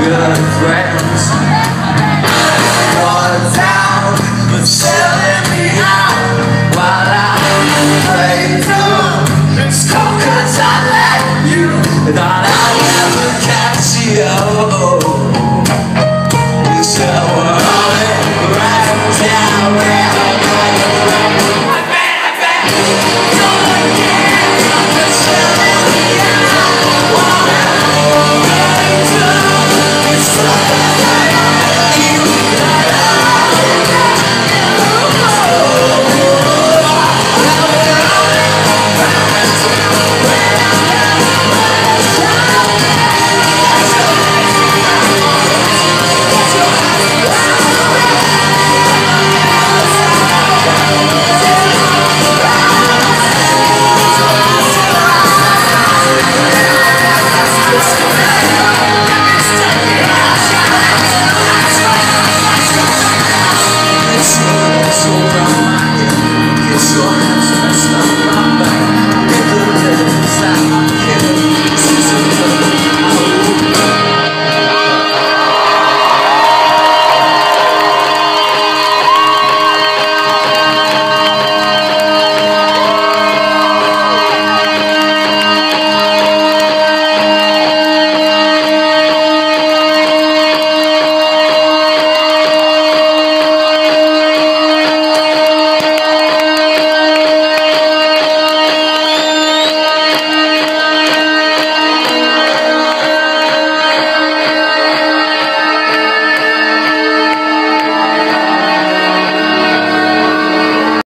good friends. One down, but